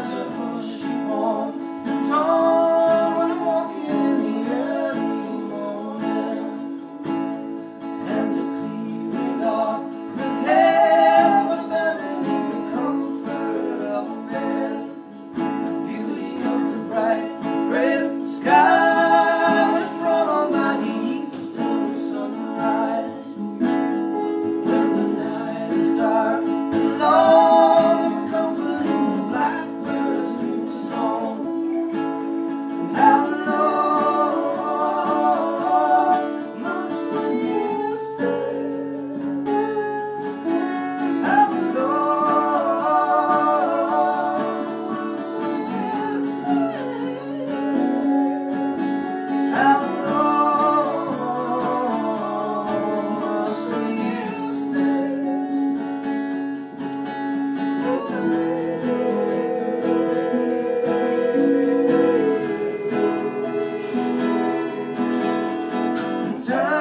was time.